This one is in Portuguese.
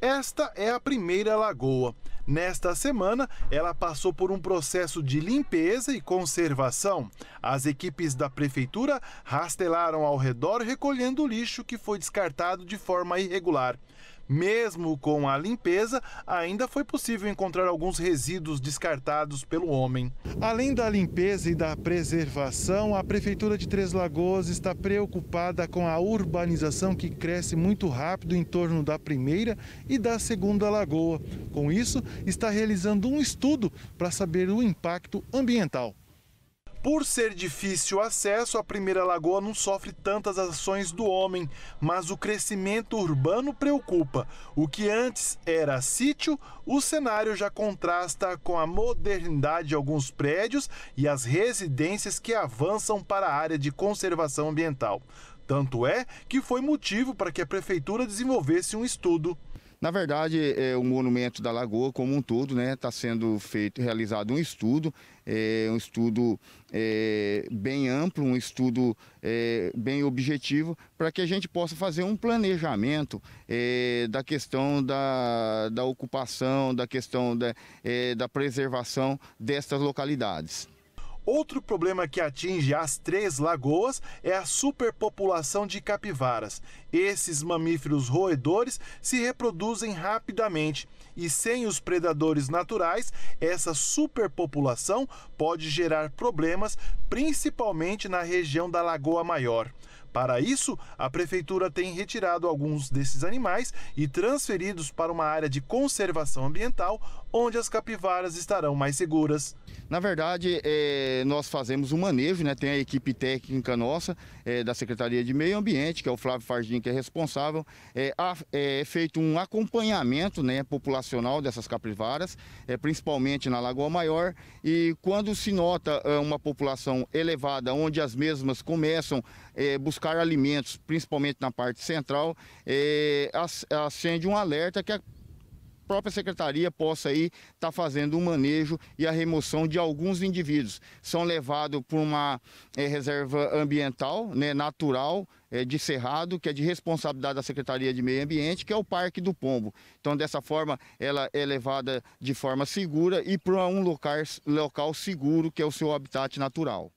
Esta é a primeira lagoa. Nesta semana, ela passou por um processo de limpeza e conservação. As equipes da prefeitura rastelaram ao redor recolhendo lixo que foi descartado de forma irregular. Mesmo com a limpeza, ainda foi possível encontrar alguns resíduos descartados pelo homem. Além da limpeza e da preservação, a Prefeitura de Três Lagoas está preocupada com a urbanização que cresce muito rápido em torno da primeira e da segunda lagoa. Com isso, está realizando um estudo para saber o impacto ambiental. Por ser difícil o acesso, a primeira lagoa não sofre tantas ações do homem, mas o crescimento urbano preocupa. O que antes era sítio, o cenário já contrasta com a modernidade de alguns prédios e as residências que avançam para a área de conservação ambiental. Tanto é que foi motivo para que a prefeitura desenvolvesse um estudo na verdade, é, o monumento da Lagoa como um todo, né, está sendo feito, realizado um estudo, é, um estudo é, bem amplo, um estudo é, bem objetivo, para que a gente possa fazer um planejamento é, da questão da, da ocupação, da questão da, é, da preservação destas localidades. Outro problema que atinge as três lagoas é a superpopulação de capivaras. Esses mamíferos roedores se reproduzem rapidamente e, sem os predadores naturais, essa superpopulação pode gerar problemas, principalmente na região da Lagoa Maior. Para isso, a prefeitura tem retirado alguns desses animais e transferidos para uma área de conservação ambiental, onde as capivaras estarão mais seguras. Na verdade, é, nós fazemos um manejo, né? tem a equipe técnica nossa é, da Secretaria de Meio Ambiente, que é o Flávio Fardim, que é responsável, é, é feito um acompanhamento né, populacional dessas capivaras, é, principalmente na Lagoa Maior, e quando se nota uma população elevada, onde as mesmas começam é, buscar alimentos, principalmente na parte central, é, acende um alerta que a própria secretaria possa aí estar tá fazendo o um manejo e a remoção de alguns indivíduos. São levados para uma é, reserva ambiental, né, natural, é, de Cerrado, que é de responsabilidade da Secretaria de Meio Ambiente, que é o Parque do Pombo. Então, dessa forma, ela é levada de forma segura e para um local, local seguro, que é o seu habitat natural.